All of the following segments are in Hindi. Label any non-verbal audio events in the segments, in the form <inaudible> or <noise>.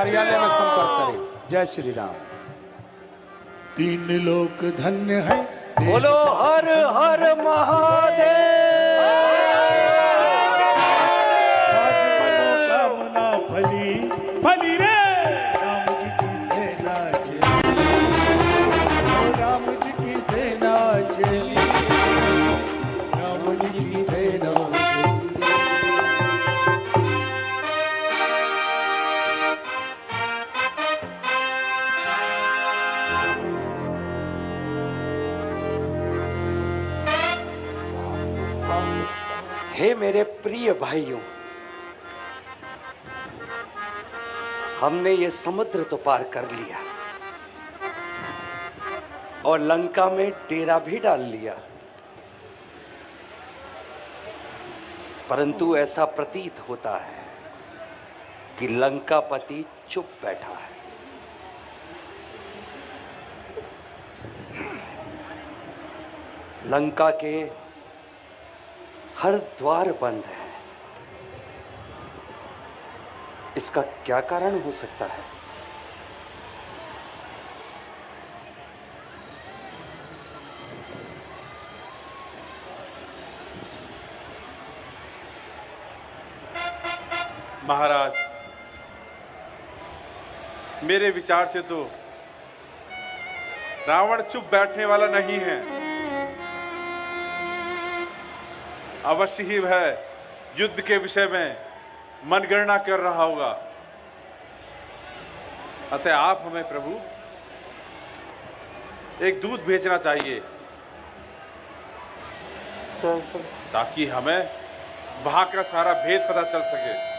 कार्यालय में संपर्क करें। जय श्री राम। तीन लोक धन्य है। बोलो हर हर महादेव। आज मनोकामना फली। फली रे। मेरे प्रिय भाइयों, हमने ये समुद्र तो पार कर लिया और लंका में डेरा भी डाल लिया। परंतु ऐसा प्रतीत होता है कि लंकापति चुप बैठा है। लंका के हर द्वार बंद है। इसका क्या कारण हो सकता है? महाराज, मेरे विचार से तो रावण चुप बैठने वाला नहीं है। अवश्य ही वह युद्ध के विषय में मनगणना कर रहा होगा। अतः आप हमें प्रभु एक दूध भेजना चाहिए। ताकि हमें वहाँ का सारा भेद पता चल सके।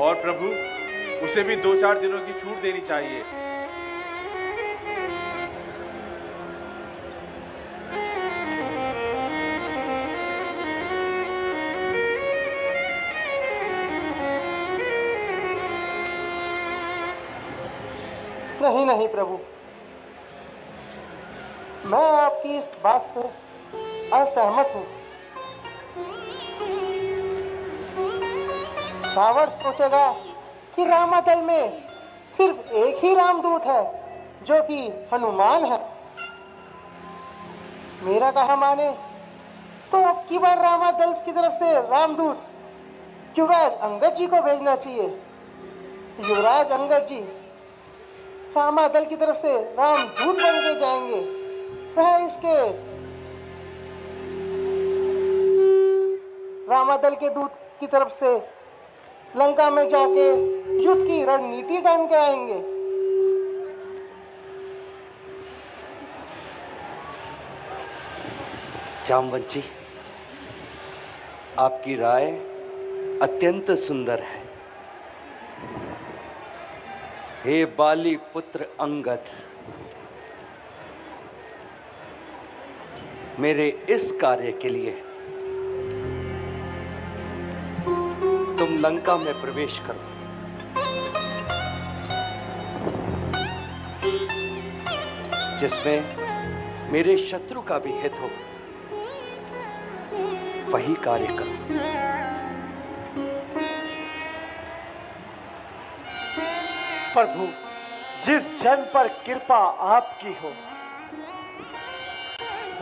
और प्रभु, उसे भी दो चार दिनों की छूट देनी चाहिए। नहीं नहीं, प्रभु। मैं आपकी इस बात से असहमत हूँ। रावण सोचेगा कि रामादल में सिर्फ़ एक ही रामदूत है, जो कि हनुमान है। मेरा कहा माने तो अब की बार रामादल की तरफ़ से रामदूत युवराज अंगद जी को भेजना चाहिए? युवराज अंगद जी रामादल की तरफ़ से रामदूत बन के जाएँगे। वह इसके रामादल के दूत की तरफ़ से लंका में जाके युद्ध की रणनीति जान के आएँगे। जामवंत जी आपकी राय अत्यंत सुंदर है। हे बाली पुत्र अंगद, मेरे इस कार्य के लिए लंका में प्रवेश करो। जिसमें मेरे शत्रु का भी हित हो, वही कार्य करो। प्रभु, जिस जन पर कृपा आपकी हो,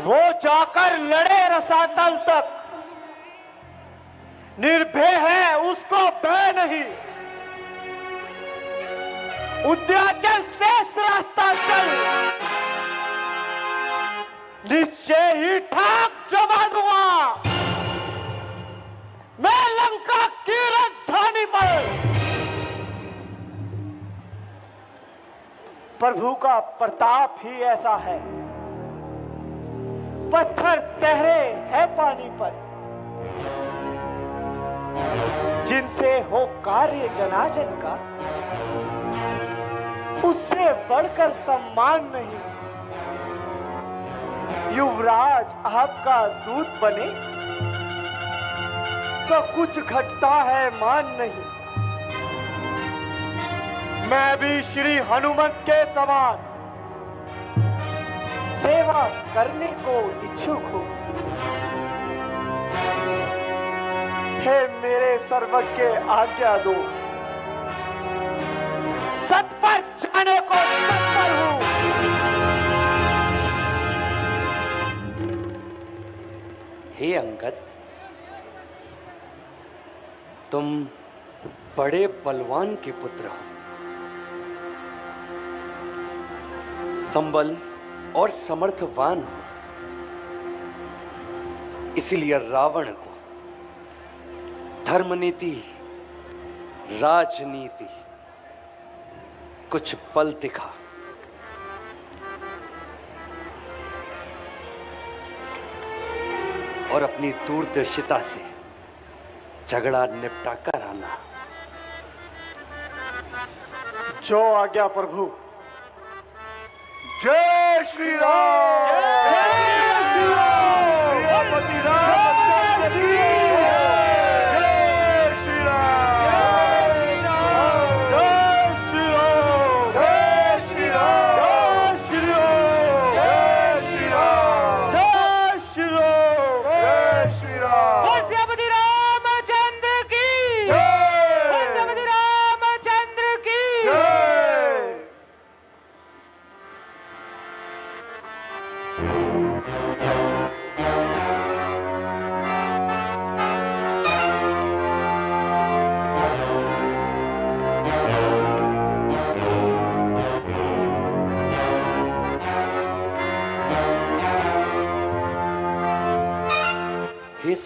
वो जाकर लड़े रसातल तक। निर्भय है, उसको भय नहीं। उद्याचल शेष रास्ता चल। निश्चय ही ठाक जमा दूँगा मैं लंका की राजधानी पर। प्रभु का प्रताप ही ऐसा है। पत्थर तहरे है पानी पर। जिनसे हो कार्य जनाजन का, उससे बढ़कर सम्मान नहीं। युवराज, आपका दूत बने तो कुछ घटता है मान नहीं। मैं भी श्री हनुमंत के समान। सेवा करने को इच्छुक हूँ। हे, मेरे सर्वज्ञ आज्ञा दो। सत पर जाने को तत्पर हूँ। हे अंगद, तुम बड़े बलवान के पुत्र हो। संबल और समर्थवान हो। इसलिए रावण को धर्मनीति राजनीति कुछ पल दिखा। और अपनी दूरदर्शिता से झगड़ा निपटा कर आना। जो आज्ञा प्रभु। जय श्री राम।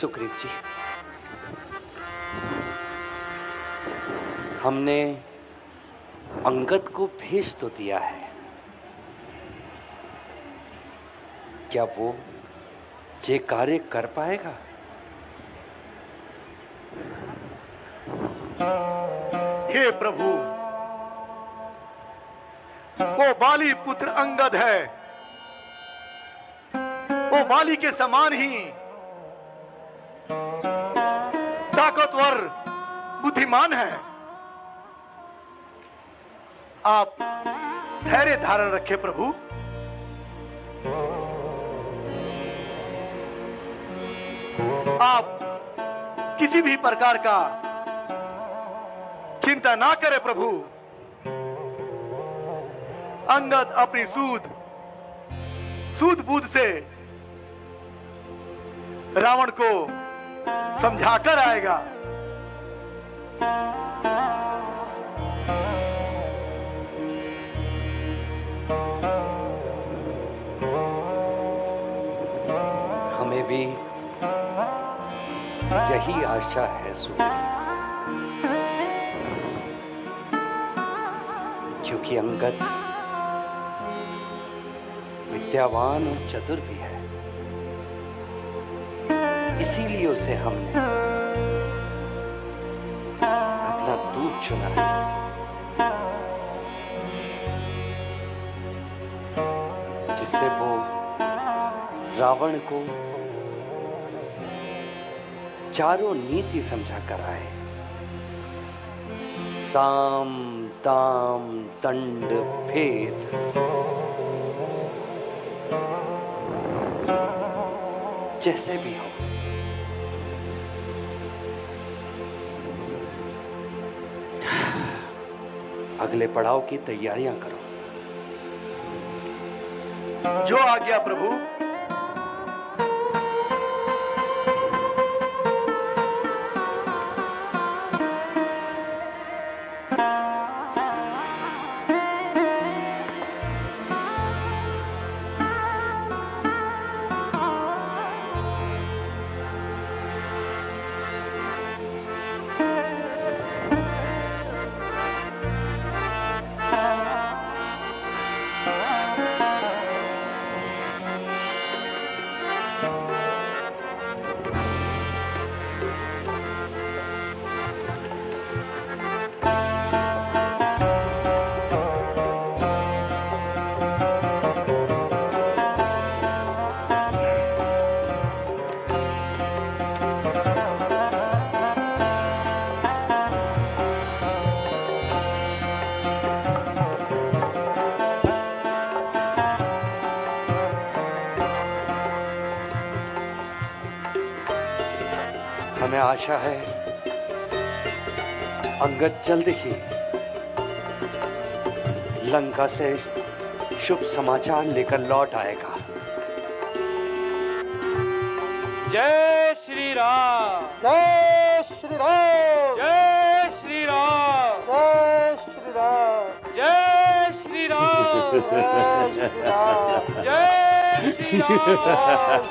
सुग्रीव जी, हमने अंगद को भेज तो दिया है। क्या वो ये कार्य कर पाएगा? हे प्रभु, वो बाली पुत्र अंगद है। वो बाली के समान ही ताकतवर बुद्धिमान है। आप धैर्य धारण रखे प्रभु। आप किसी भी प्रकार का चिंता ना करे प्रभु। अंगद अपनी सूद सूद बूद से रावण को समझाकर आएगा। हमें भी यही आशा है सुग्रीव क्योंकि अंगद विद्यावान और चतुर भी है। इसीलिए उसे हमने अपना दूध चुना है। जिससे वो रावण को चारों नीति समझा कर आए। साम दाम दंड, भेद। जैसे भी हो। अगले पड़ाव की तैयारियाँ करो। जो आ गया प्रभु आशा है। अंगद जल्द ही लंका से शुभ समाचार लेकर लौट आएगा। जय श्री राम। जय श्री राम। जय श्री राम। जय श्री राम। जय श्री राम। जय श्री राम।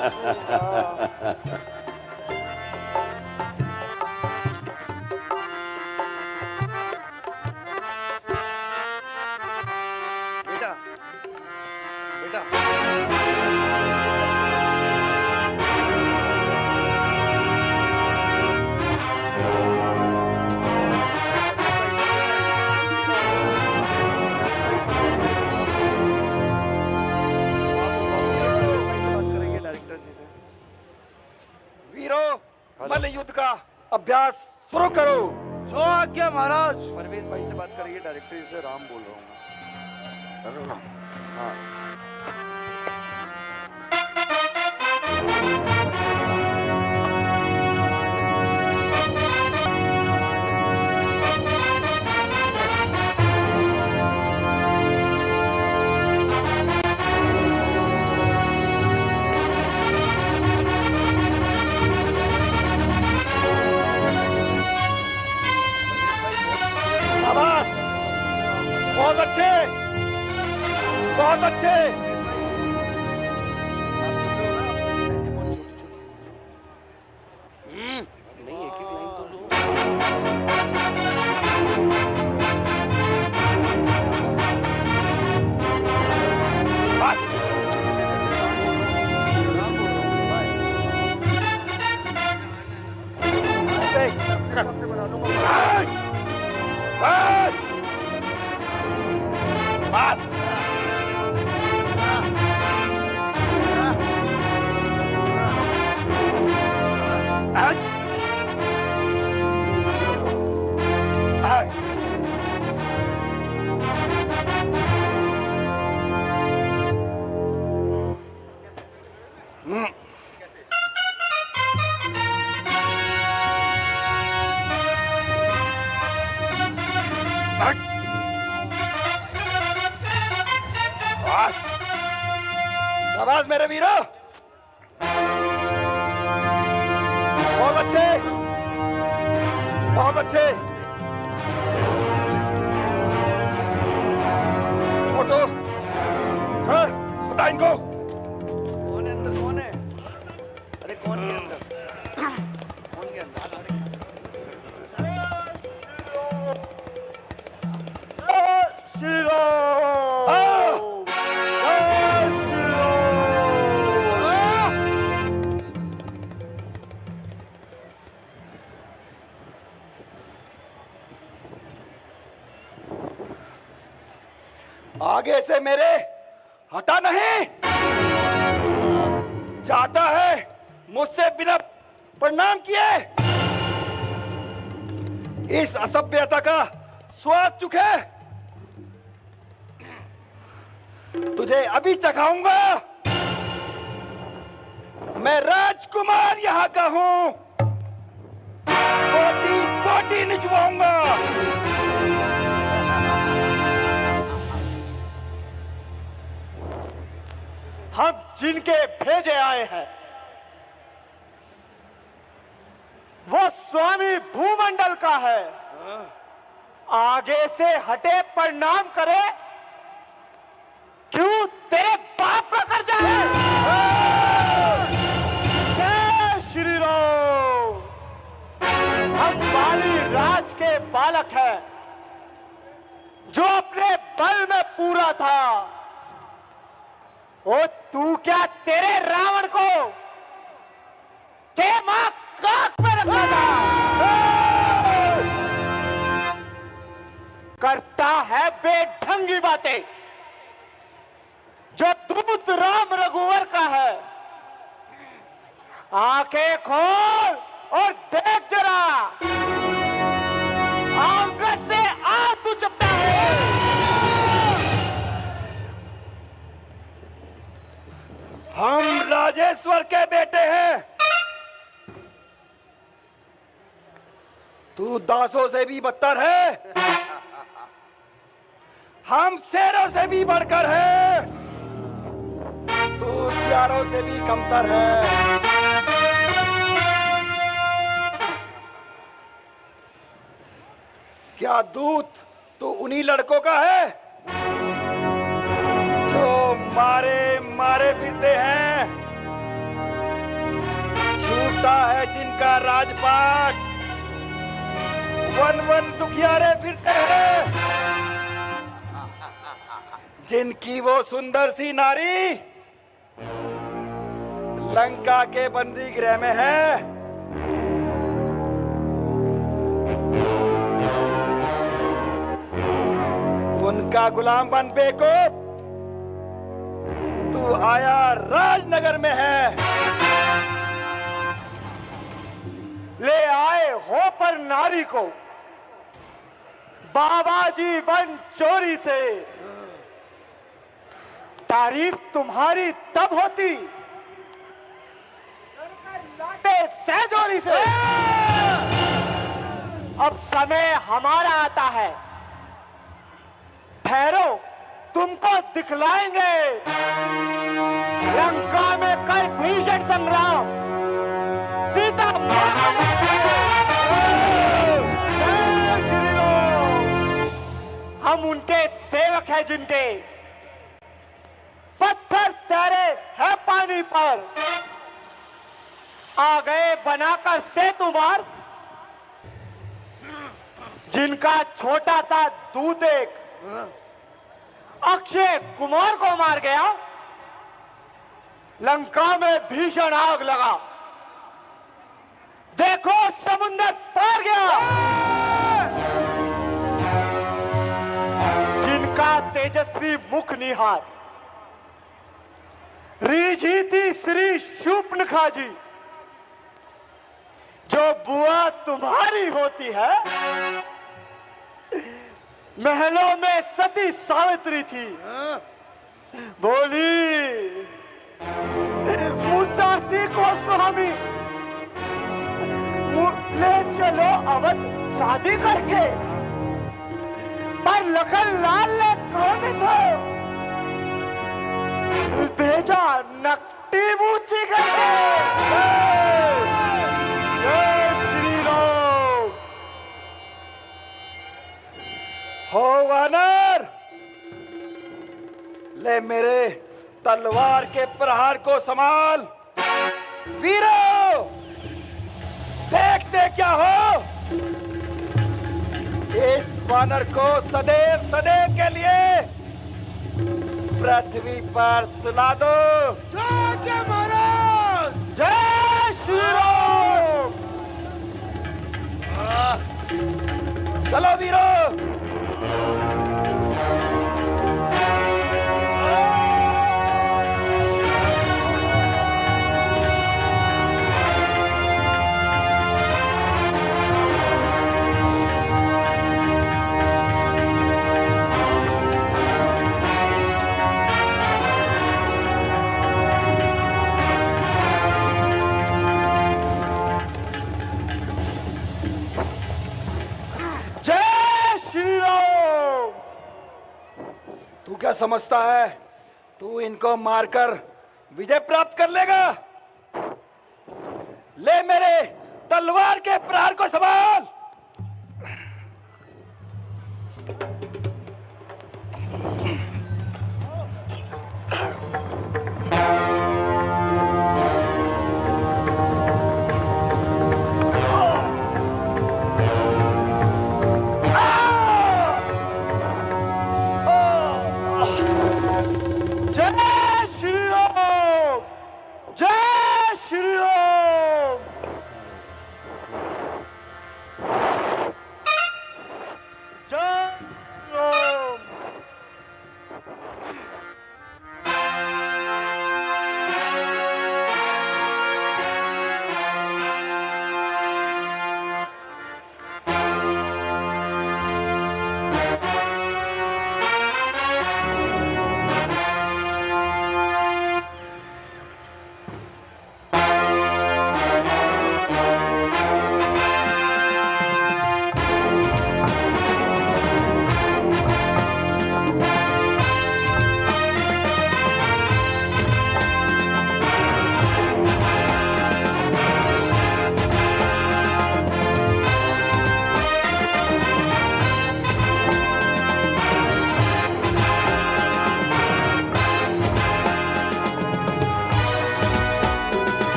आगे से मेरे? बालक है, जो अपने बल में पूरा था। ओ, तू क्या तेरे रावण को काक रखा था करता है बेढंगी बातें, जो दूत राम रघुवर का है। आँखें खोल और देख जरा। हम राजेश्वर के बेटे हैं। तू दासों से भी बदतर है। हम शेरों से भी बढ़कर है। तू सियारों से भी कमतर है। क्या दूत तो उन्हीं लड़कों का है? जो मारे मारे फिरते हैं। झूठा है जिनका राजपाट। वन वन दुखियारे फिरते हैं। जिनकी वो सुंदर सी नारी लंका के बंदी गृह में है। उनका गुलाम बन बेको तू आया राजनगर में है। ले आए हो पर नारी को। बाबा जी बन चोरी से। तारीफ़ तुम्हारी तब होती। लाते सहजोरी से। अब समय हमारा आता है। ठहरो तुमको दिखलाएँगे। लंका में कर भीषण संग्राम। सीता। हम उनके सेवक हैं जिनके पत्थर तैरे है पानी पर। आ गए बनाकर सेतु मार जिनका छोटा सा दूध एक अक्षय कुमार को मार गया। लंका में भीषण आग लगा। देखो, समुद्र पार गया। जिनका तेजस्वी मुख निहार। रीझी थी श्री शूपनखा जी। जो बुआ तुम्हारी होती है महलों में सती सावित्री थी। बोली मुद्दासी को स्वामी ले चलो अवध शादी करके। पर लखन लाल ने क्रोधित हो भेजा नकटी बूची करके। हो वानर! ले मेरे तलवार के प्रहार को संभाल। वीरो! देखते क्या हो? इस वानर को सदैव सदैव के लिए पृथ्वी पर सुला दो। महाराज! जय श्री चलो वीरो! Thank you. क्या समझता है? तू इनको मारकर विजय प्राप्त कर लेगा। ले मेरे तलवार के प्रहार को संभाल।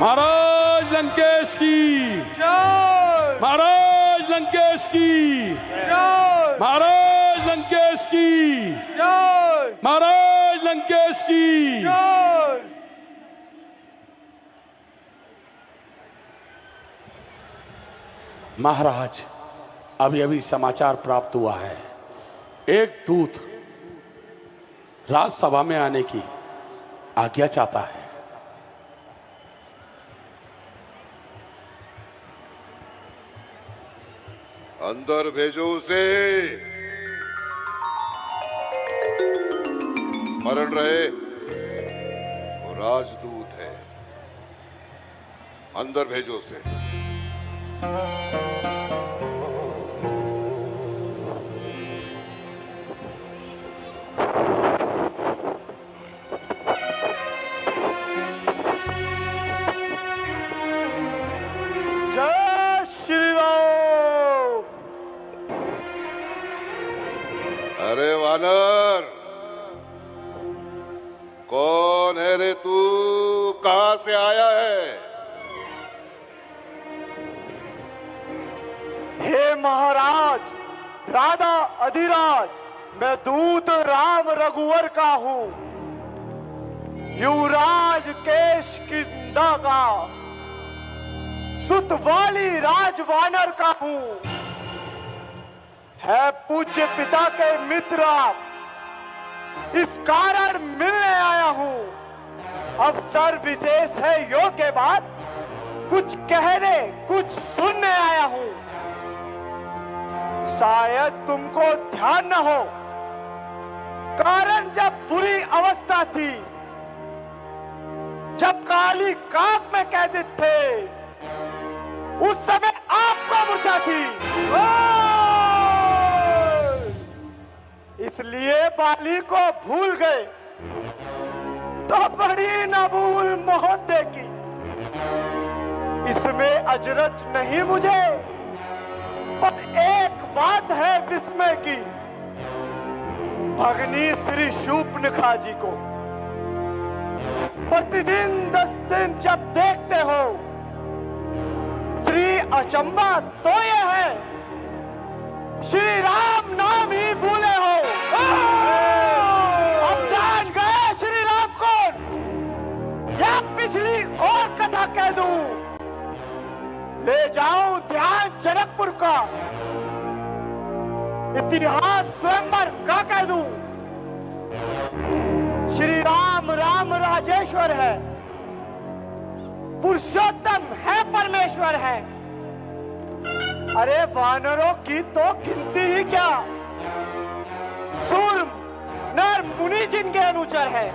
महाराज लंकेश की। महाराज लंकेश की। महाराज लंकेश की। महाराज लंकेश की। महाराज अभी अभी समाचार प्राप्त हुआ है। एक दूत राज्यसभा में आने की। आज्ञा चाहता है। अंदर भेजो उसे। स्मरण रहे वो राजदूत है। अंदर भेजो उसे। वानर कौन है रे तू? कहाँ से आया है? हे महाराज, राधा अधिराज, मैं दूत राम रघुवर का हूँ। युवराज केश किंदा का सुत वाली राज वानर का हूँ। है पूज्य पिता के मित्र आप। इस कारण मिलने आया हूँ। अवसर विशेष है योग के बाद कुछ कहने, कुछ सुनने आया हूँ। शायद तुमको ध्यान न हो। कारण जब बुरी अवस्था थी, जब काली काक में कैदित थे, उस समय आपको मूर्छा थी? इसलिए बाली को भूल गए। तो बड़ी नबूल महोदय की। इसमें अजरज नहीं मुझे, पर एक बात है विस्मय की। भगनी श्री शूपनिखा जी को प्रतिदिन दस दिन जब देखते हो, श्री अचंबा तो ये है। श्री राम नाम ही भूले अब जान गए श्री राम कौन या पिछली और कथा कह दूँ। ले जाऊँ ध्यान जनकपुर का। इतिहास स्वयंवर का कह दूँ? श्री राम राम राजेश्वर है। पुरुषोत्तम है परमेश्वर है। अरे वानरों की तो गिनती ही क्या? सूर्य नर मुनि जिनके अनुचर है,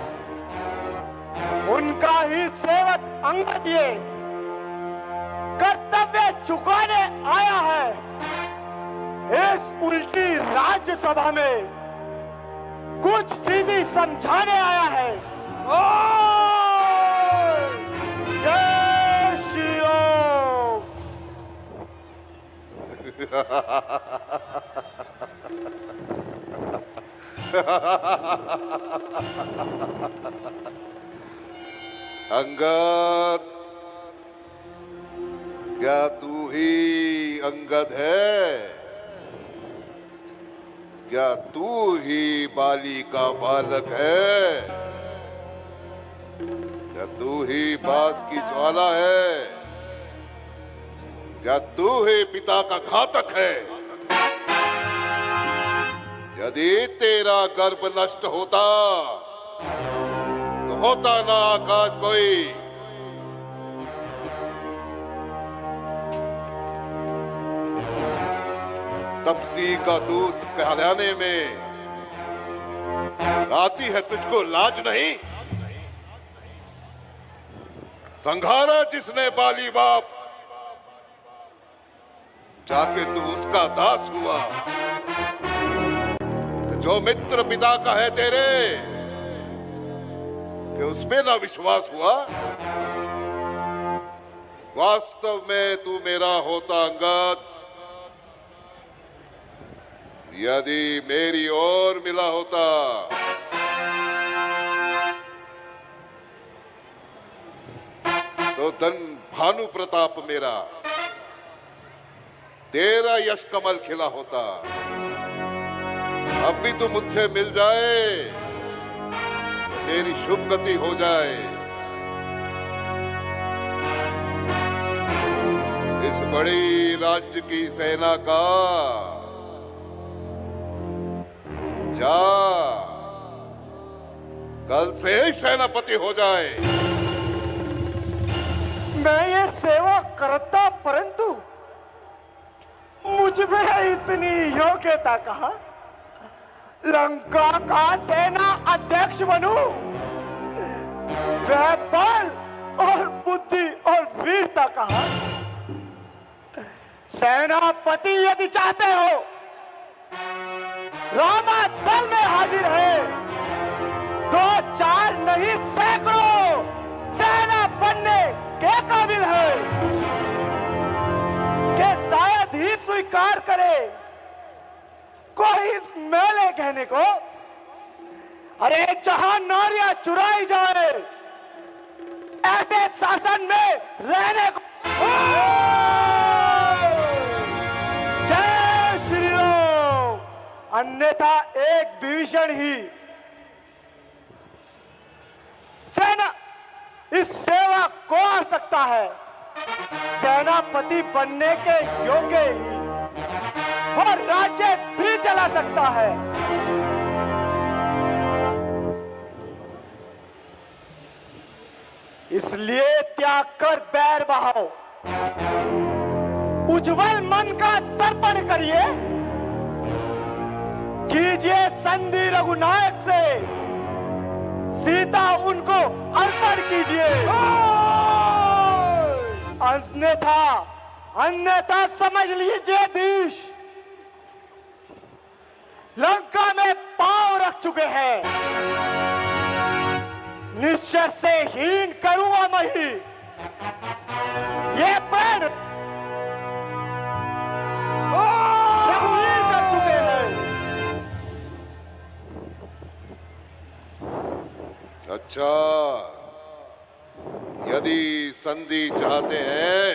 उनका ही सेवक अंग दिए कर्तव्य चुकाने आया है। इस उल्टी राज्यसभा में कुछ सीधी समझाने आया है। ओ! जय श्री राम। <laughs> अंगद, क्या तू ही अंगद है? क्या तू ही बाली का बालक है? क्या तू ही बास की ज्वाला है? क्या तू ही पिता का घातक है? यदि तेरा गर्भ नष्ट होता तो होता ना आकाश कोई। तपसी का दूध कहलाने में आती है तुझको लाज नहीं। संघारा जिसने बाली बाप, जाके तू उसका दास हुआ। जो मित्र पिता का है तेरे, कि उसमें ना विश्वास हुआ? वास्तव में तू मेरा होता अंगद। यदि मेरी ओर मिला होता तो धन भानु प्रताप मेरा। तेरा यश कमल खिला होता। अब भी तू मुझसे मिल जाए। तेरी शुभ गति हो जाए। इस बड़ी राज्य की सेना का जा। कल से सेनापति हो जाए। मैं ये सेवा करता परंतु मुझमें इतनी योग्यता कहा? लंका का सेना अध्यक्ष बनू। वह बल और बुद्धि और वीरता कहा सेनापति यदि चाहते हो, रामा दल में हाजिर है। दो चार नहीं, सैकड़ों सेना बनने के काबिल है। के शायद ही स्वीकार करे। कोई इस मेले कहने को? अरे जहाँ नारियाँ चुराई जाए, ऐसे शासन में रहने को। जय श्री अन्यथा एक विभीषण ही सेना, इस सेवा को आ सकता है। सेनापति बनने के योग्य ही। और राज्य भी चला सकता है। इसलिए त्याग कर बैर बहाओ। उज्जवल मन का तर्पण करिए। कीजिए संधि रघुनायक से। सीता उनको अर्पण कीजिए। अन्यथा अन्यथा समझ लीजिए देश। लंका में पाँव रख चुके हैं। निश्चय से हीन करूँगा मही ये प्राण कर चुके हैं। अच्छा यदि संधि चाहते हैं,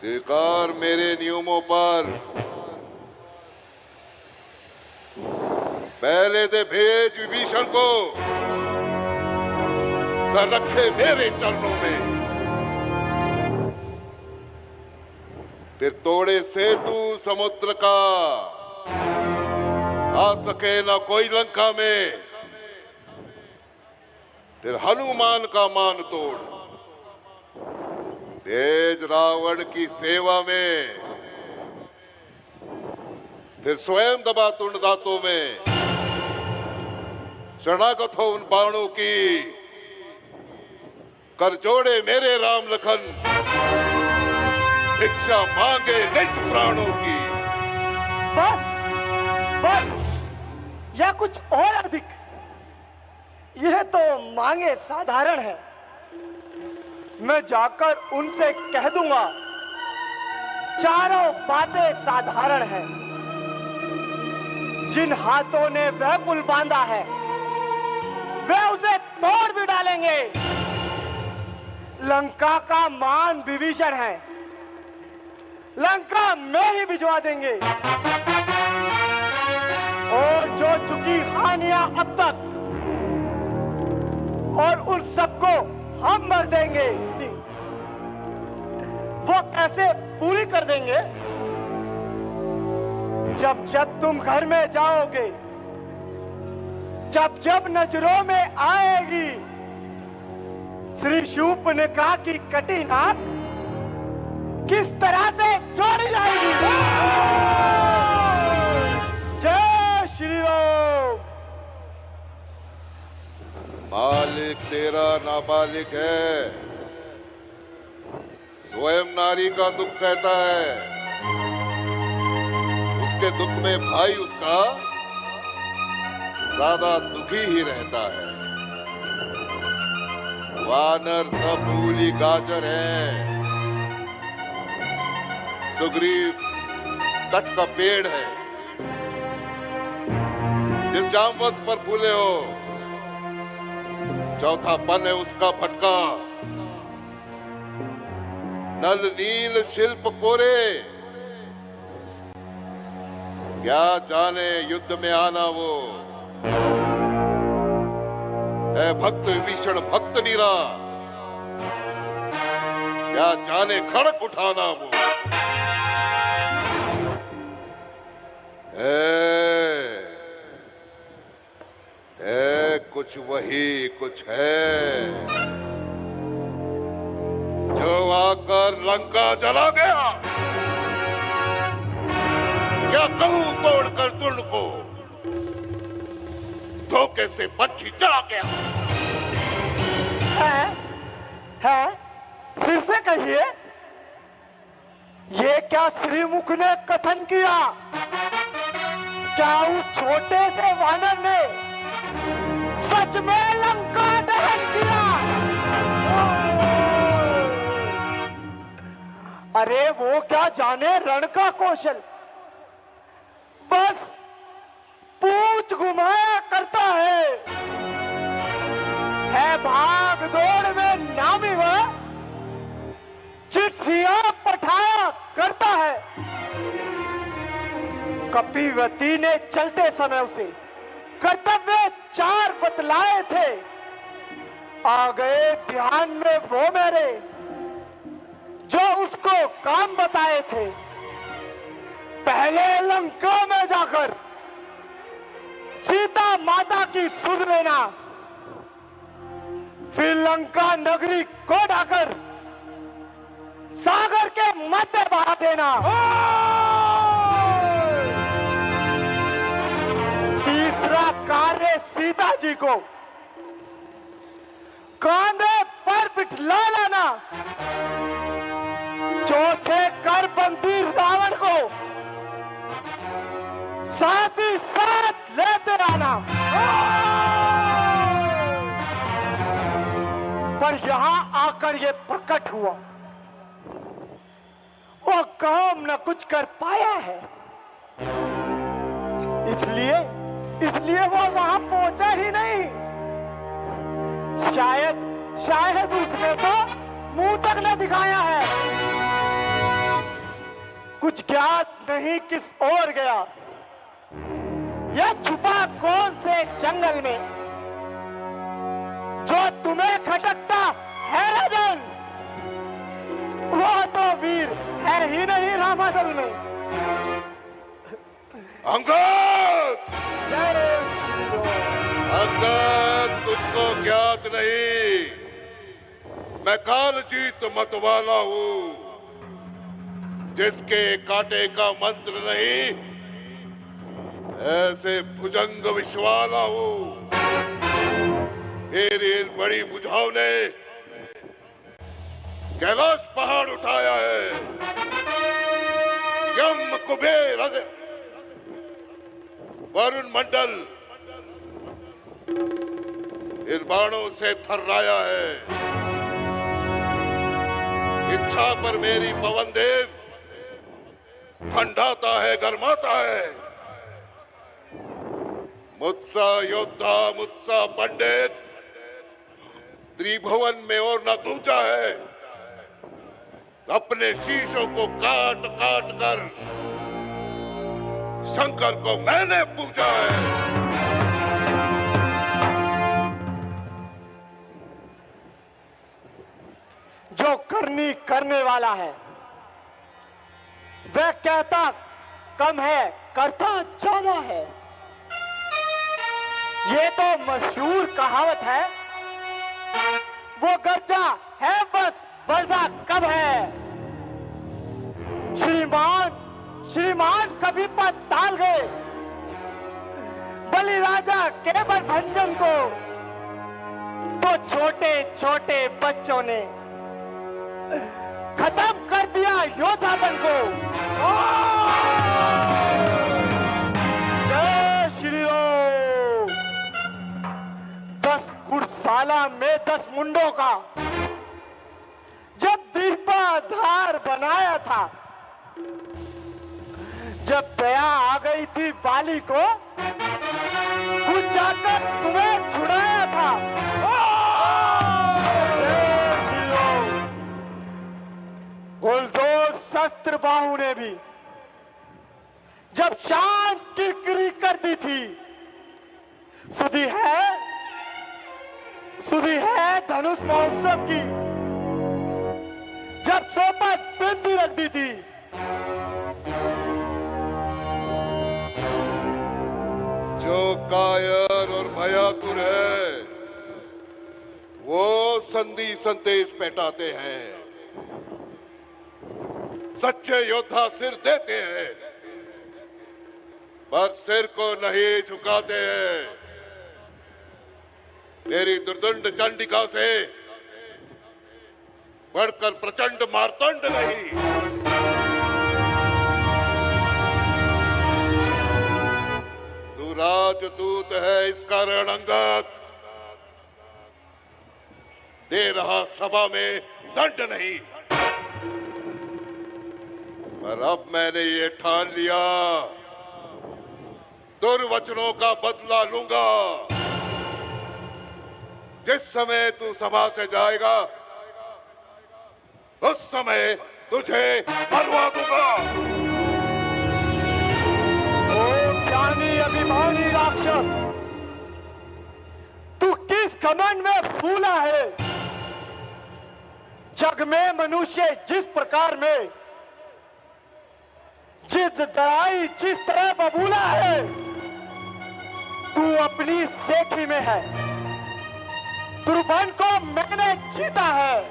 स्वीकार मेरे नियमों पर। पहले दे भेज विभीषण को। सर रखे मेरे चरणों में। फिर तोड़े सेतु समुद्र का। आ सके ना कोई लंका में। फिर हनुमान का मान तोड़। तेज रावण की सेवा में। फिर स्वयं दबा तुंड दांतों में। शरणागत हो उन बाणों की। कर जोड़े मेरे राम लखन। भिक्षा मांगे निज प्राणों की। बस बस, या कुछ और अधिक? यह तो मांगे साधारण है। मैं जाकर उनसे कह दूँगा, चारों बातें साधारण हैं। जिन हाथों ने वह पुल बांधा है वे उसे तोड़ भी डालेंगे। लंका का मान विभीषण है। लंका में ही भिजवा देंगे। और जो चुकी हानियाँ अब तक, और उन सबको हम मर देंगे। वो कैसे पूरी कर देंगे? जब जब तुम घर में जाओगे जब जब नज़रों में आएगी, श्री शूप ने कहा की कटी नाक किस तरह से जोड़ी जाएगी? जय श्री राम। मालिक तेरा नाबालिग है। स्वयं नारी का दुख सहता है। उसके दुख में भाई उसका ज़्यादा दुखी ही रहता है। वानर सब मूली गाजर है। सुग्रीव तट का पेड़ है। जिस जामवत पर फूले हो, चौथा पन है उसका फटका। नल नील शिल्प कोरे। क्या जाने युद्ध में आना वो। भक्त विभीषण भक्त नीरा क्या जाने खड़क उठाना वो। है है कुछ वही, कुछ है। जो आकर लंका जला गया, क्या कहूँ तोड़कर तुण को धोखे से पक्षी चला गया। है? है? फिर से कहिए, ये क्या श्रीमुख ने कथन किया? क्या उस छोटे से वानर ने सच में लंका दहन किया? अरे वो क्या जाने रण का कौशल? बस पूछ घुमाया करता है। है भाग दौड़ में नामी वह चिट्ठियाँ पठाया करता है। कपिवती ने चलते समय उसे कर्तव्य चार बतलाए थे। आ गए ध्यान में वो मेरे, जो उसको काम बताए थे। पहले लंका में जाकर सीता माता की सुध लेना श्रीलंका नगरी को ढाकर सागर के मध्य बहा देना। तीसरा कार्य सीता जी को। कांधे पर बिठला लाना। चौथे कर बंदी रावण को। साथ ही साथ लेते आना। पर यहाँ आकर ये प्रकट हुआ। वो काम न कुछ कर पाया है। इसलिए इसलिए वो वहाँ पहुँचा ही नहीं। शायद शायद उसने तो मुँह तक न दिखाया है। कुछ ज्ञात नहीं किस ओर गया। यह छुपा कौन से जंगल में? जो तुम्हें खटकता है राजन वो तो वीर है ही नहीं रामादल में अंगद! जय अंगद तुझको ज्ञात नहीं। मैं काल जीत मत वाला हूँ जिसके कांटे का मंत्र नहीं ऐसे भुजंग विश्वाला हूँ। मेरी इन बड़ी बुझाव ने कैलाश पहाड़ उठाया है। यम कुबेर वरुण मंडल इन बाणों से थर्राया है। इच्छा पर मेरी पवन देव ठंडाता है, गरमाता है। मुत्सा योद्धा, मुत्सा पंडित। त्रिभुवन में और न दूजा है। अपने शीशों को काट काट कर शंकर को मैंने पूजा है। जो करनी करने वाला है, वह कहता कम है, करता ज़्यादा है। ये तो मशहूर कहावत है। वो गर्जा है बस बरदा कब है? श्रीमान श्रीमान कभी पर ताल गए। बलि राजा केवल भंजन को तो छोटे छोटे बच्चों ने खत्म कर दिया योद्धा बन को। साला में दस मुंडों का। जब दीपाधार बनाया था, जब दया आ गई थी बाली को, कुछ जाकर तुम्हें छुड़ाया था। गुलदोज शस्त्र बाहू ने भी, जब शाम किरकिरी कर दी थी, सुधी है? सुधी है धनुष महोत्सव की। जब सोपत बिंदी रख दी थी। जो कायर और भयातुर है, वो संधि संदेश पेटाते हैं। सच्चे योद्धा सिर देते हैं, पर सिर को नहीं झुकाते हैं। मेरी दुर्दंड चंडिका से बढ़कर प्रचंड मारतंड नहीं। तू राजदूत है इस कारण अंगत। दे रहा सभा में दंड नहीं। पर अब मैंने ये ठान लिया। दुर्वचनों का बदला लूँगा। जिस समय तू सभा से जाएगा, उस समय तुझे मरवा दूँगा। अभिमानी राक्षस, तू किस घमंड में फूला है? जग में मनुष्य जिस प्रकार में, जिद दराई जिस तरह बबूला है, तू अपनी सेठी में है। दुर्बन को मैंने जीता है।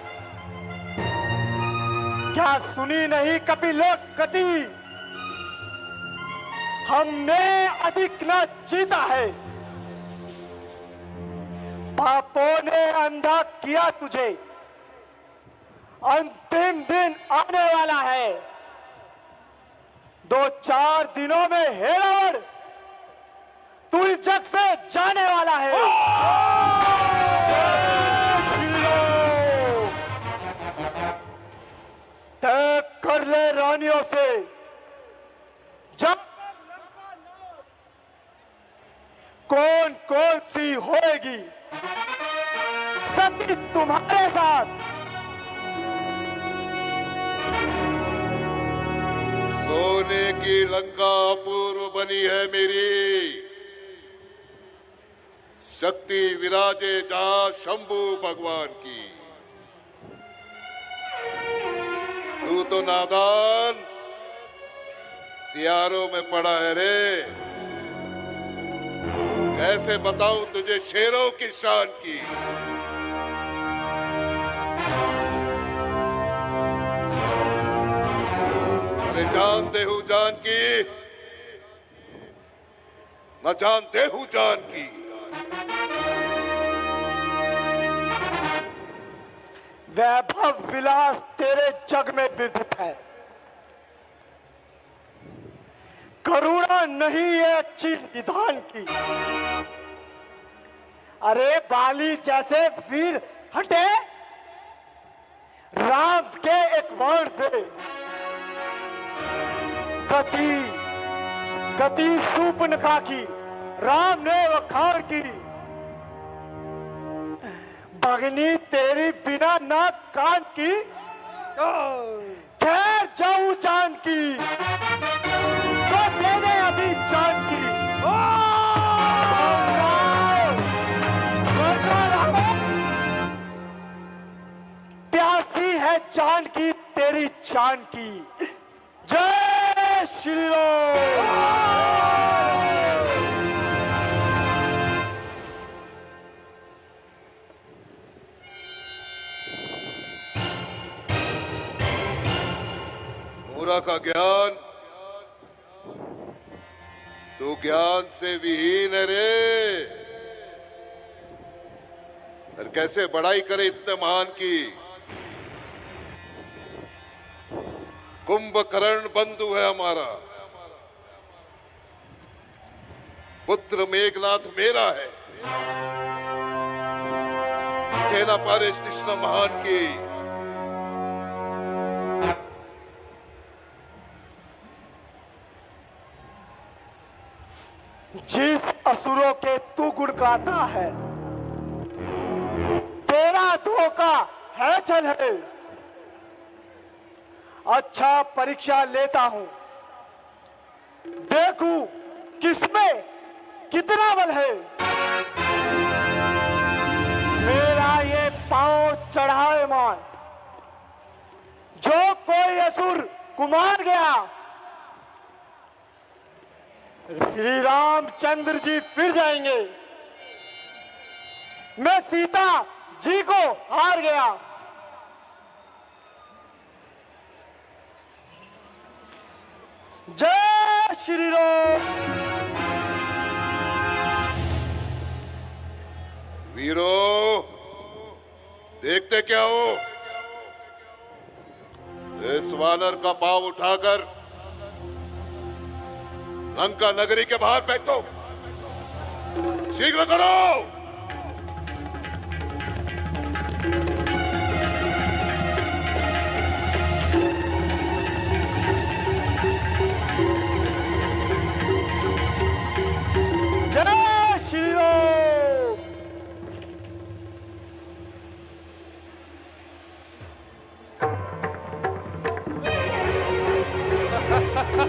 क्या सुनी नहीं कभी लोक कति? हमने अधिक न जीता है। पापों ने अंधा किया तुझे। अंतिम दिन आने वाला है। दो चार दिनों में हे रावण तू जग से जाने वाला है। तय कर ले रानियों से। जब कौन कौन सी होएगी? सभी तुम्हारे साथ। सोने की लंका पूर्व बनी है मेरी। शक्ति विराजे जहाँ शंभु भगवान की। तू तो नादान सियारों में पड़ा है रे। कैसे बताऊँ तुझे शेरों की शान की? अरे जान देहू जान की? न जान देहू जान की। वैभव विलास तेरे जग में विदित है। करुणा नहीं है अच्छी निधान की। अरे बाली जैसे वीर हटे। राम के एक बाण से। गति गति सूपनखा की। राम ने वखार की। भगनी तेरी बिना ना कान की। खैर जाऊँ जान की। तो दे दे अभी जान की। प्यासी है जान की, तेरी जान की। ज्ञान। तू ज्ञान से विहीन रे। और कैसे बड़ाई करे इतने महान की। कुंभकर्ण बंधु है हमारा। पुत्र मेघनाथ मेरा है। सेना पारेश कृष्ण महान की। धोखा है। अच्छा परीक्षा लेता हूँ। देखू किसमें कितना बल है। मेरा ये पाँव चढ़ाए मान जो कोई असुर कुमार गया श्री रामचंद्र जी फिर जाएँगे। मैं सीता जी को हार गया। जय श्री राम। वीरो, देखते क्या हो? इस वानर का पाव उठाकर लंका नगरी के बाहर फेंक। दो शीघ्र करो!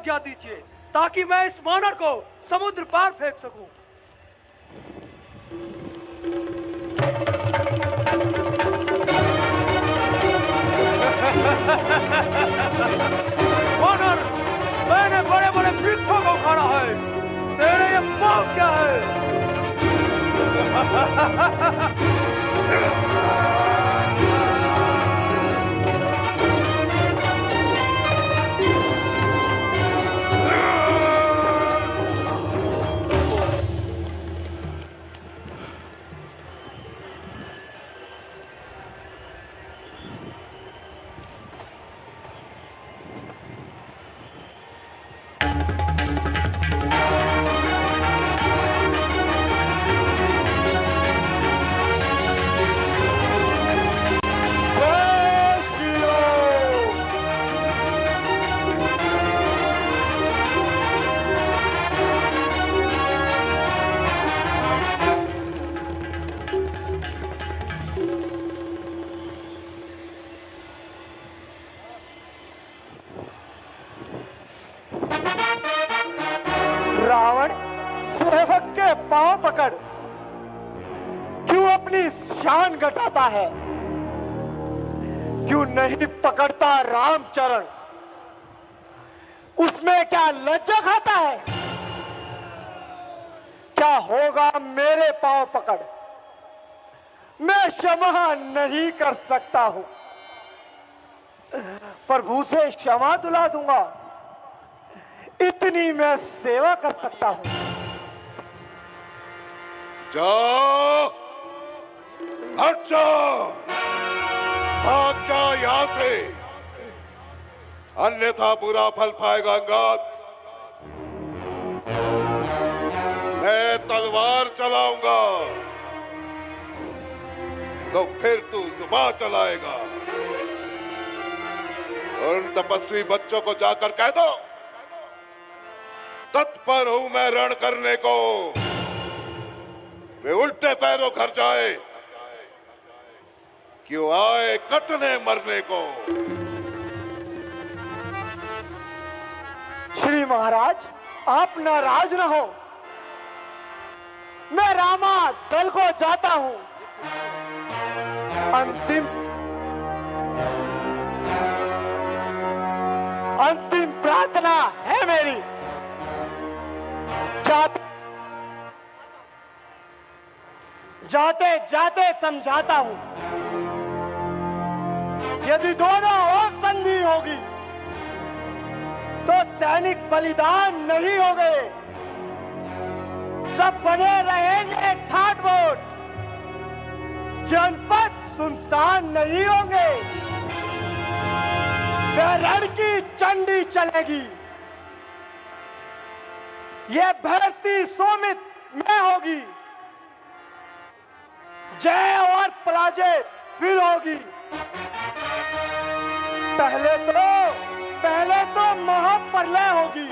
आज्ञा दीजिए ताकि मैं इस वानर को समुद्र पार फेंक सकूँ। <laughs> वानर मैंने बड़े बड़े वृक्षों को उखाड़ा है। तेरे ये पाप क्या है? <laughs> सकता हूँ। प्रभु से क्षमा दुला दूँगा। इतनी मैं सेवा कर सकता हूँ। जाओ। हट जाओ भाग जा यहाँ से। अन्यथा बुरा फल पाएगा अंगात। मैं तलवार चलाऊँगा। तो फिर तू सुबह चलाएगा। और उन तपस्वी बच्चों को जाकर कह दो, तत्पर हूँ मैं रण करने को। वे उल्टे पैरों घर जाए। क्यों आए कटने मरने को? श्री महाराज, आप नाराज़ न हो। मैं रामा दल को जाता हूँ। अंतिम। अंतिम प्रार्थना है मेरी। जाते जाते जाते समझाता हूँ। यदि दोनों और संधि होगी तो सैनिक बलिदान नहीं हो गए। सब बने रहेंगे ठाट बोट जनपद सुनसान नहीं होंगे। रण की चंडी चलेगी। ये भरती सोमित में होगी। जय और पराजय फिर होगी। पहले तो पहले तो महाप्रलय होगी।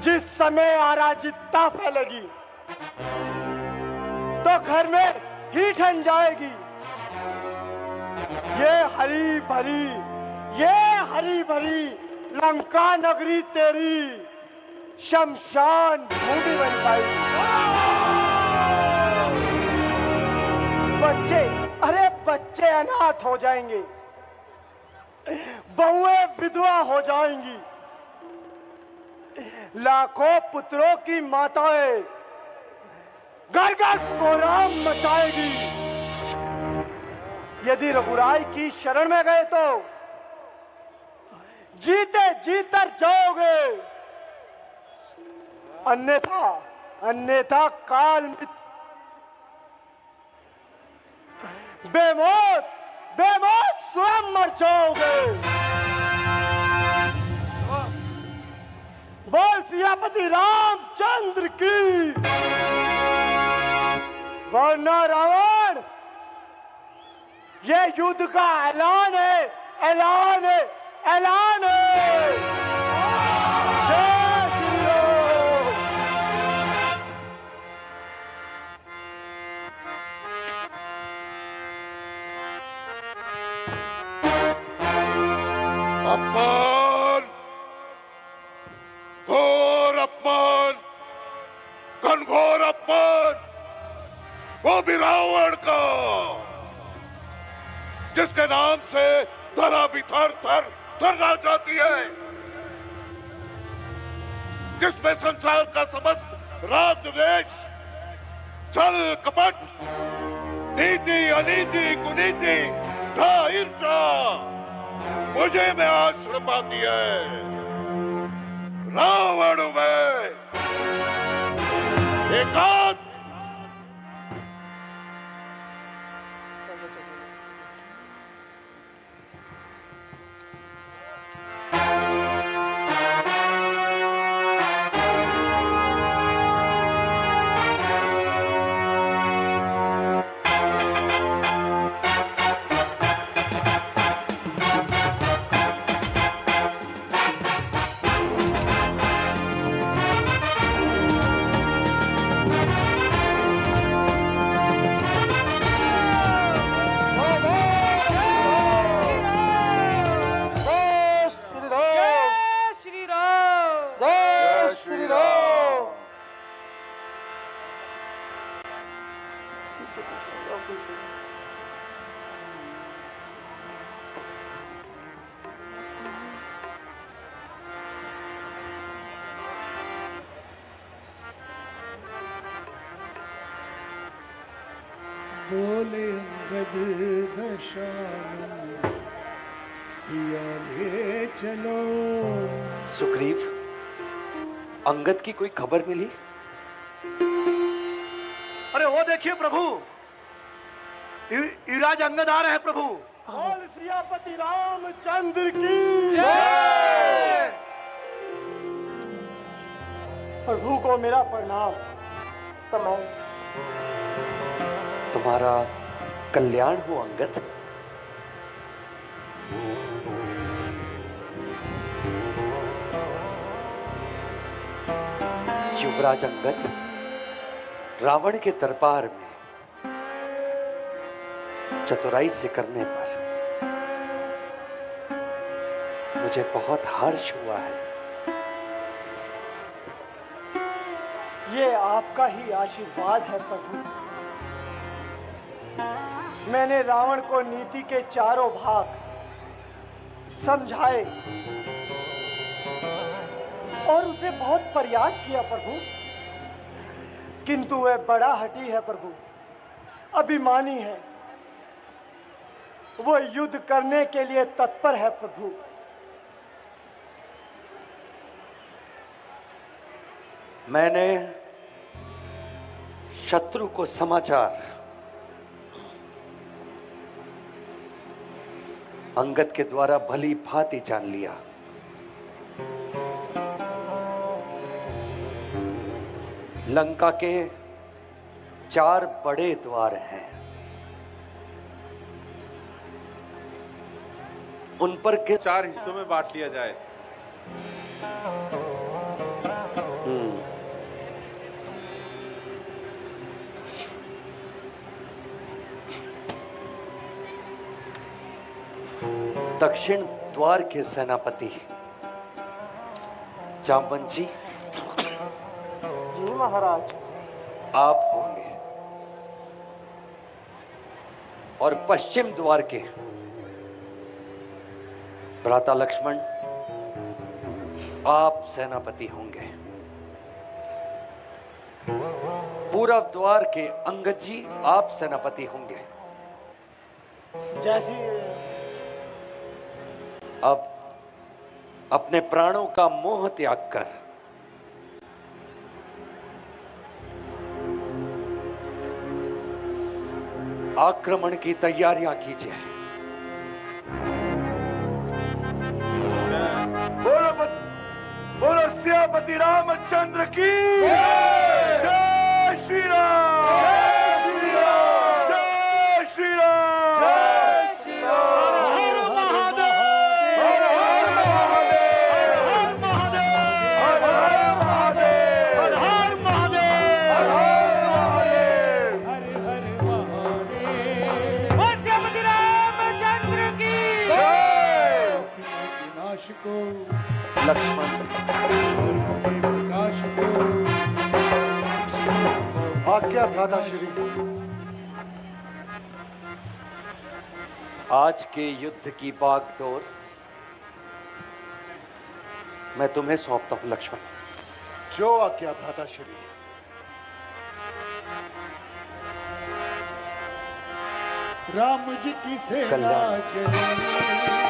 जिस समय अराजिकता फैलेगी तो घर में ही ठन जाएगी। ये हरी भरी ये हरी भरी लंका नगरी तेरी शमशान भूमि बन पाएगी बच्चे, अरे बच्चे अनाथ हो जाएँगे। बहुएँ विधवा हो जाएँगी। लाखों पुत्रों की माताएँ घर घर कोराम मचाएगी। यदि रघुराय की शरण में गए तो जीते जीतर जाओगे। अन्यथा अन्यथा काल बेमौत बेमौत स्वयं मर जाओगे। बोल सियापति रामचंद्र की। वरना रावण ये युद्ध का ऐलान है ऐलान है ऐलान अंगद की कोई खबर मिली? अरे वो देखिए प्रभु। युवराज अंगद आ रहे हैं प्रभु। बोल सियापति रामचंद्र की। प्रभु को मेरा प्रणाम। तो मैं तुम्हारा कल्याण हो अंगद। युवराज अंगद रावण के दरबार में चतुराई से करने पर मुझे बहुत हर्ष हुआ है। ये आपका ही आशीर्वाद है प्रभु। मैंने रावण को नीति के चारों भाग समझाए। और उसे बहुत प्रयास किया प्रभु। किंतु वह बड़ा हटी है प्रभु, अभिमानी है। वो युद्ध करने के लिए तत्पर है प्रभु। मैंने शत्रु को समाचार, अंगद के द्वारा भली भांति जान लिया। लंका के चार बड़े द्वार हैं। उन पर के चार हिस्सों में बांट लिया जाए। दक्षिण द्वार के सेनापति जामवंत जी जी महाराज। आप होंगे। और पश्चिम द्वार के भ्राता लक्ष्मण आप सेनापति होंगे। पूरब द्वार के अंगद जी आप सेनापति होंगे। जैसी अब अपने प्राणों का मोह त्याग कर आक्रमण की तैयारियाँ कीजिए। बोलो बोलो सियापति रामचंद्र की। जय श्री राम। भ्राता श्री आज के युद्ध की बागडोर मैं तुम्हें सौंपता हूँ लक्ष्मण। जो आज्ञा भ्राता श्री राम जी की सेना कल्याण।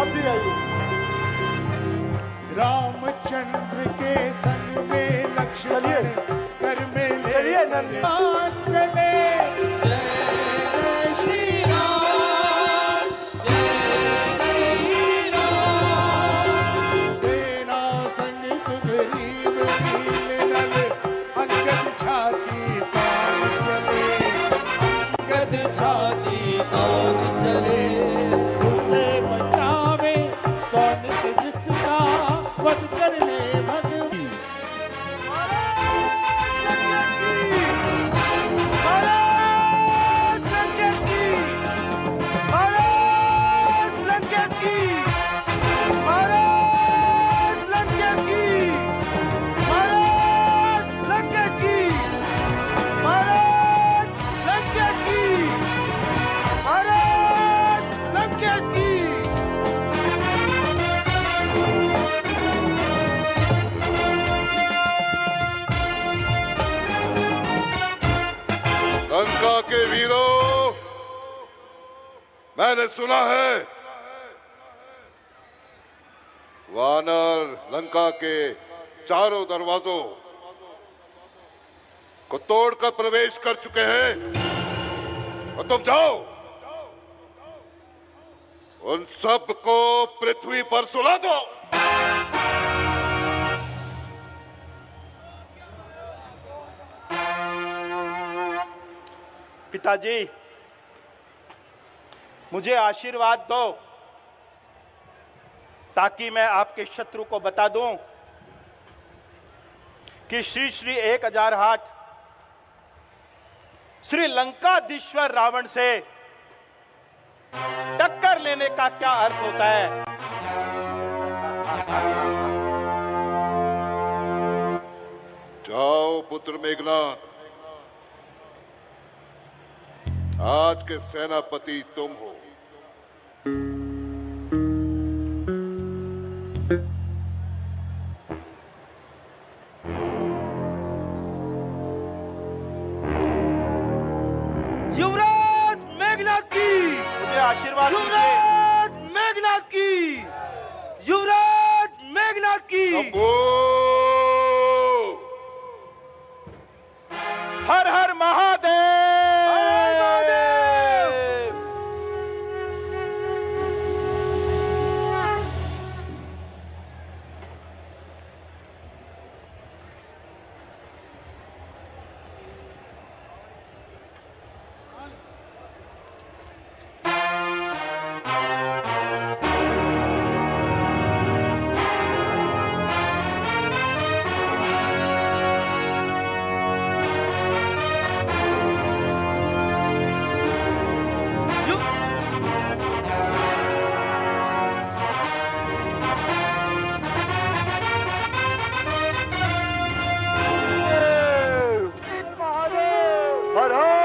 आप भी आइए रामचंद्र के संग में लक्ष्मण। कर में ले चलिए नंदी। चले मैंने सुना है। वानर लंका के चारों दरवाजों को तोड़कर प्रवेश कर चुके हैं। और तुम जाओ। उन सबको पृथ्वी पर सुला दो। पिताजी मुझे आशीर्वाद दो ताकि मैं आपके शत्रु को बता दूँ कि श्री श्री एक हज़ार हाट श्री लंकाधीश्वर रावण से टक्कर लेने का क्या अर्थ होता है? जाओ पुत्र मेघनाथ, आज के सेनापति तुम हो। दीजिए युवराज मेघनाथ की। युवराज मेघनाथ की। हर हर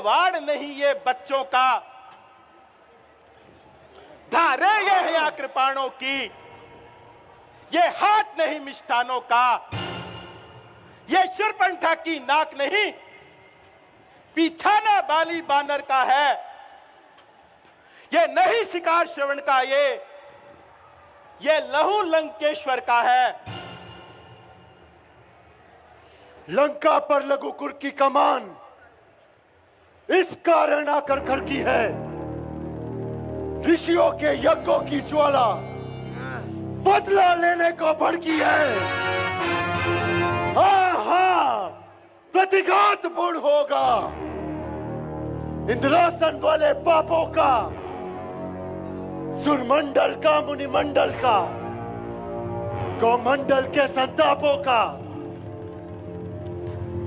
खिलवाड़ नहीं ये बच्चों का। धारे ये हैं कृपाणों की। ये हाथ नहीं मिष्ठानों का। ये शूरपंखा की नाक नहीं। पीछाना बाली बानर का है। ये नहीं शिकार श्रवण का ये। ये लहू लंकेश्वर का है। लंका पर लघुकुर की कमान इस कारण आकर खड़की है। ऋषियों के यज्ञों की ज्वाला बदला लेने को भड़की है। हाँ हाँ प्रतिघात पूर्ण होगा। इंद्रासन वाले पापों का, सुरमंडल का, मुनिमंडल का, गौमंडल के संतापों का।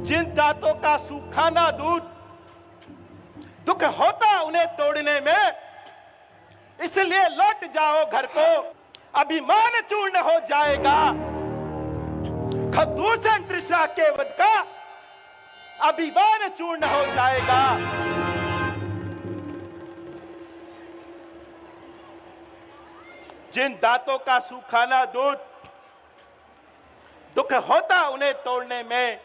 जिन दांतों का सूखाना दूध दुख होता उन्हें तोड़ने में। इसलिए लौट जाओ घर को। अभिमान चूर्ण हो जाएगा। खदूषण तृषा के वध का अभिमान चूर्ण हो जाएगा। जिन दांतों का सूखाना दूध दुख होता उन्हें तोड़ने में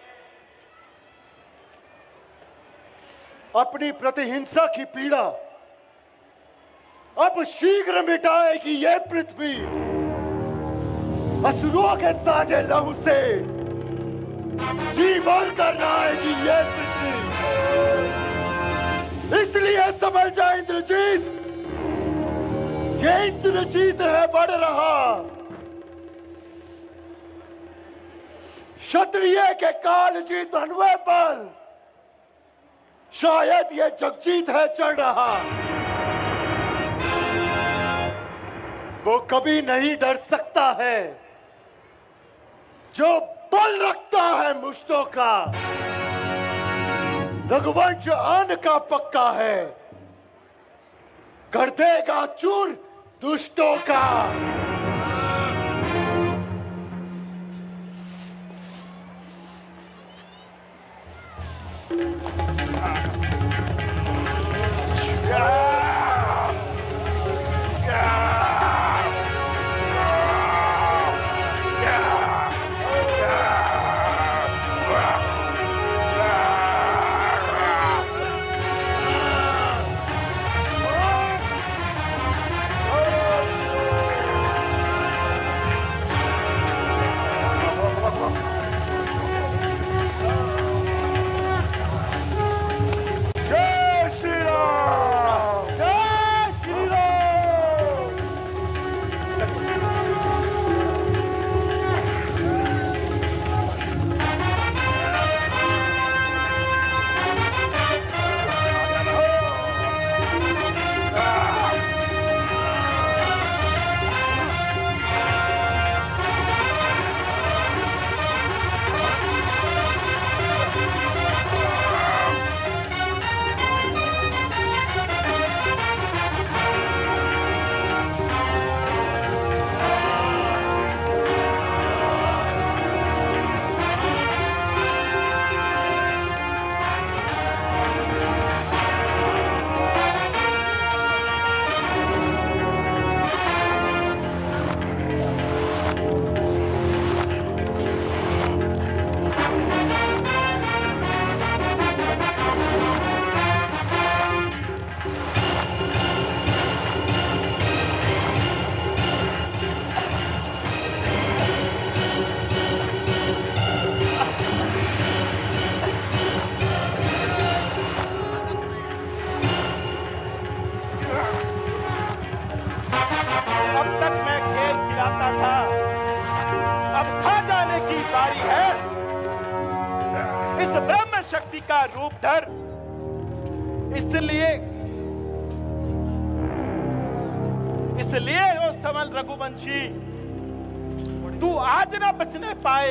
अपनी प्रतिहिंसा की पीड़ा। अब शीघ्र मिटाएगी ये पृथ्वी। असुरों के ताजे लहू से जीवन भर कर ये पृथ्वी। इसलिए समझ जा इंद्रजीत, ये इंद्रजीत है बढ़ रहा। क्षत्रिय के काल जीत अनवे पर शायद ये जगजीत है चढ़ रहा। वो कभी नहीं डर सकता है। जो बल रखता है मुश्तों का, रघुवंश आन का पक्का है। कर देगा चूर दुष्टों का।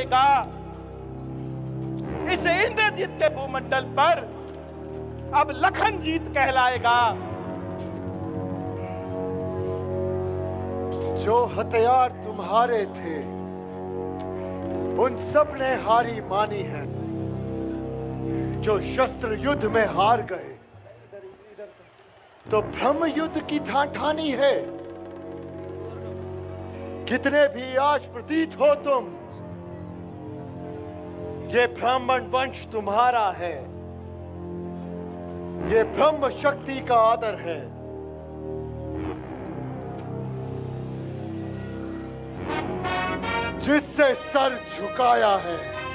बचने इस इंद्रजीत के भूमंडल पर अब लखन जीत कहलाएगा। जो हथियार तुम्हारे थे, उन सबने हारी मानी है। जो शस्त्र युद्ध में हार गए तो ब्रह्म युद्ध की ठाठानी है। कितने भी आज प्रतीत हो तुम ये ब्राह्मण वंश तुम्हारा है। ये ब्रह्म शक्ति का आदर है। जिससे सर झुकाया है।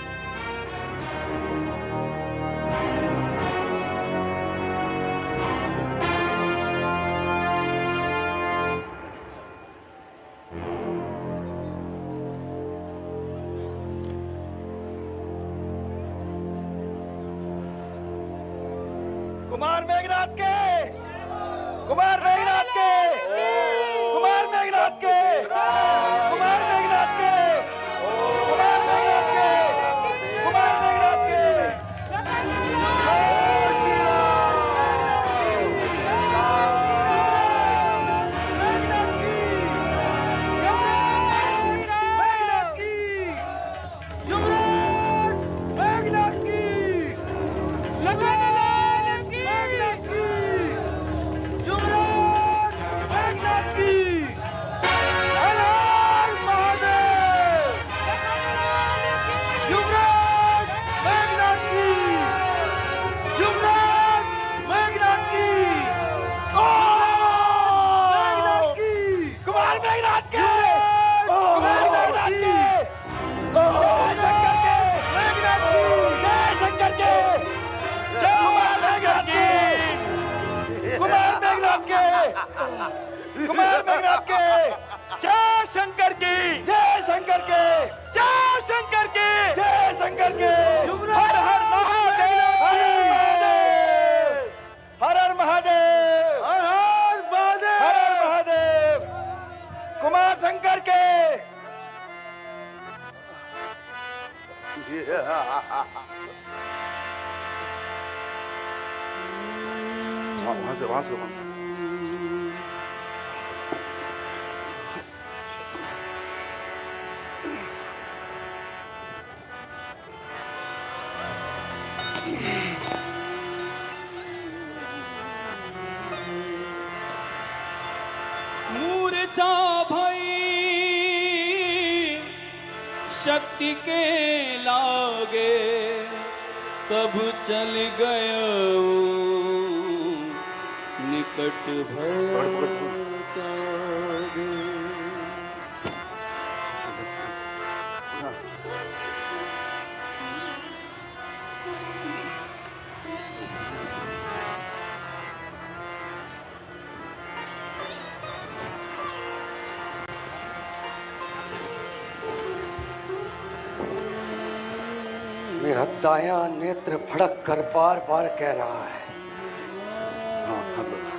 दाया नेत्र फड़क कर बार बार कह रहा है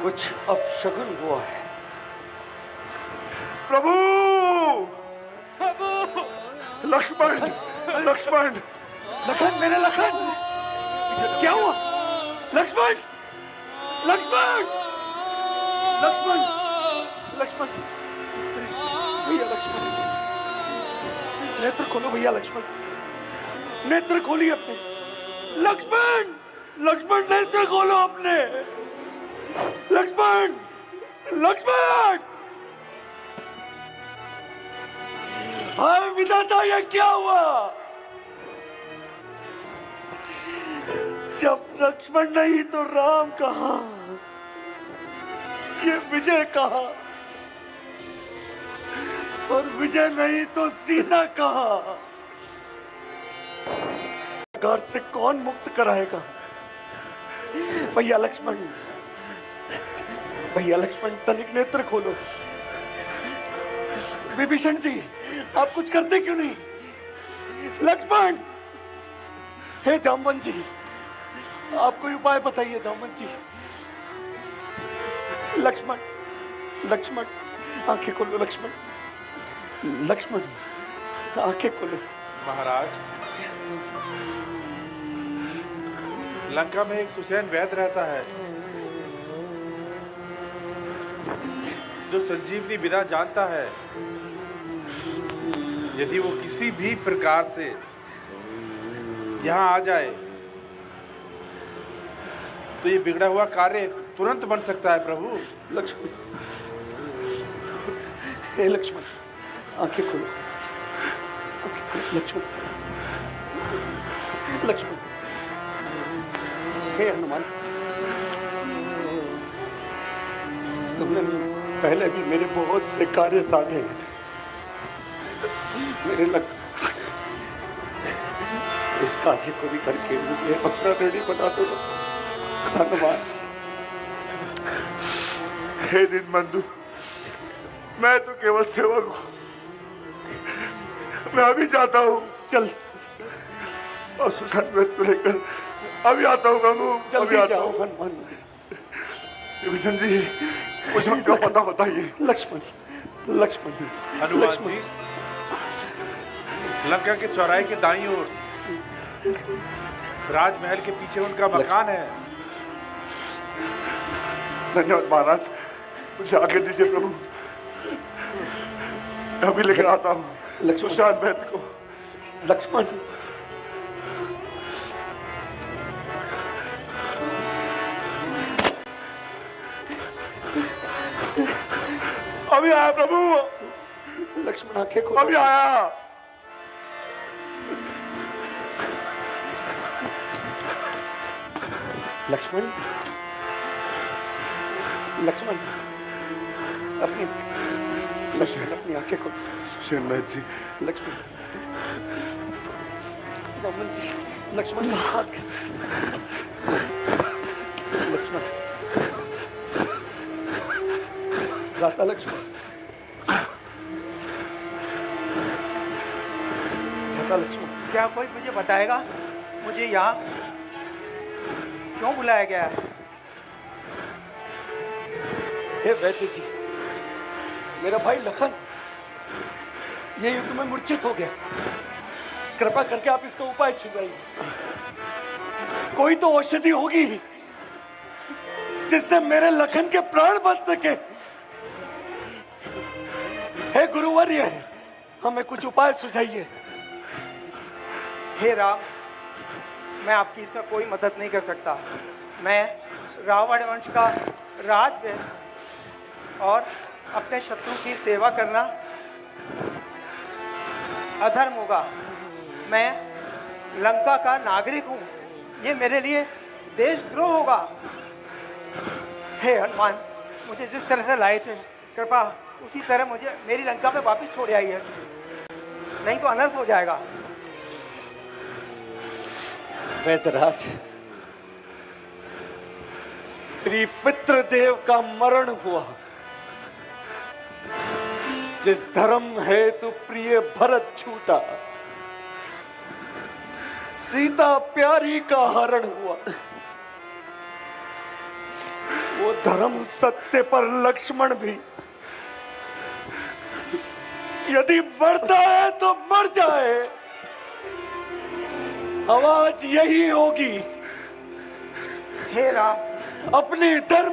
कुछ अपशगुन हुआ है। प्रभु! लक्ष्मण! लक्ष्मण! लखन मेरे लखन क्या हुआ? लक्ष्मण! लक्ष्मण! लक्ष्मण! लक्ष्मण! भैया लक्ष्मण! नेत्र खोलो भैया लक्ष्मण! नेत्र खोली अपने। लक्ष्मण लक्ष्मण नेत्र खोलो अपने। लक्ष्मण लक्ष्मण! हाय विधाता, ये क्या हुआ? जब लक्ष्मण नहीं तो राम कहा? ये विजय कहा? और विजय नहीं तो सीता कहा? घर से कौन मुक्त कराएगा? भैया लक्ष्मण भैया लक्ष्मण, तनिक नेत्र खोलो। विभीषण जी, आप कुछ करते क्यों नहीं? लक्ष्मण! हे जामवन जी, आप कोई उपाय बताइए जामवन जी। लक्ष्मण लक्ष्मण, आँखें खोलो लक्ष्मण। लक्ष्मण, आँखें खोलो। महाराज। लंका में एक सुसैन वैद रहता है। जो संजीवनी विदा जानता है। यदि वो किसी भी प्रकार से यहाँ आ जाए तो ये बिगड़ा हुआ कार्य तुरंत बन सकता है, प्रभु। लक्ष्मण। लक्ष्मण आँखें खोलो, लक्ष्मण। लक्ष्मण। हे, हनुमान। तुमने पहले भी मेरे बहुत से कार्य साधे हैं। मेरे लग इस कार्य को भी करके मुझे अपना रेडी बना दो हनुमान। हे दिन बंधु मैं तो केवल सेवक हूँ। मैं अभी जाता हूँ। चल। और सुशांत व्रत को लेकर अभी आता हूँ प्रभु अभी जल्दी आता जाओ हूँ हनुमान विभीषण जी मुझे उनका पता बताइए। लक्ष्मण लक्ष्मण हनुमान लक्ष्मण जी लंका के चौराहे के दाई ओर राजमहल के पीछे उनका मकान है। धन्यवाद महाराज मुझे आगे दीजिए प्रभु। अभी लेकर आता हूँ। लक्ष्मण। वैद्य को। लक्ष्मण अभी आया प्रभु। लक्ष्मण आँखें खोलो। अभी आया। लक्ष्मण लक्ष्मण अपनी लक्ष्मण अपनी आँखें खोलो। सुशांत वैद्य जी। लक्ष्मण जामुन जी लक्ष्मण हाथ किस गाता लक्ष्मण गाता लक्ष्मण क्या कोई मुझे बताएगा? मुझे यहाँ क्यों बुलाया गया है? हे वैद्य जी मेरा भाई लखन ये युद्ध में मूर्छित हो गया। कृपा करके आप इसका उपाय छुपाइए कोई तो औषधि होगी जिससे मेरे लखन के प्राण बच सके। हे गुरुवर्य हमें कुछ उपाय सुझाइए। हे राम, मैं आपकी इसमें कोई मदद नहीं कर सकता। मैं रावण वंश का राज और अपने शत्रु की सेवा करना अधर्म होगा। मैं लंका का नागरिक हूँ। ये मेरे लिए देशद्रोह होगा। हे हनुमान, मुझे जिस तरह से लाए थे, कृपा उसी तरह मुझे, मेरी लंका में वापस छोड़ आई है। नहीं तो अनर्थ हो जाएगा। वैदराज श्री पितृदेव का मरण हुआ। जिस धर्म है तो प्रिय भरत छूटा, सीता प्यारी का हरण हुआ। वो धर्म सत्य पर लक्ष्मण भी यदि मरता है तो मर जाए। आवाज़ यही होगी। हे राम। अपने धर्म